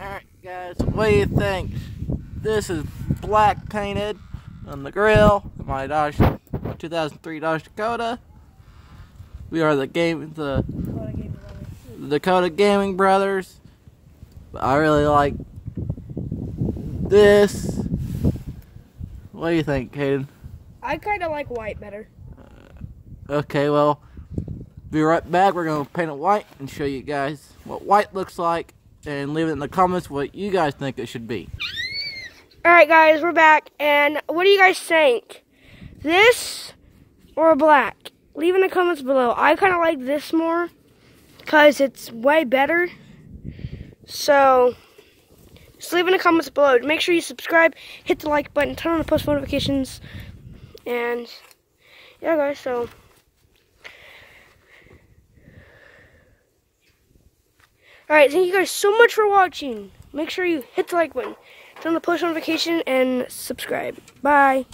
Alright guys, what do you think? This is black painted on the grill. My Dodge 2003 Dodge Dakota. We are the game the Dakota Gaming Brothers. But I really like this. What do you think, Caden? I kind of like white better. Okay, well, be right back. We're going to paint it white and show you guys what white looks like and leave it in the comments what you guys think it should be. Alright guys, we're back. And what do you guys think? This or black? Leave in the comments below. I kind of like this more because it's way better. So, just leave in the comments below. Make sure you subscribe, hit the like button, turn on the post notifications. And, yeah guys, so... Alright, thank you guys so much for watching. Make sure you hit the like button, turn on the post notification, and subscribe. Bye.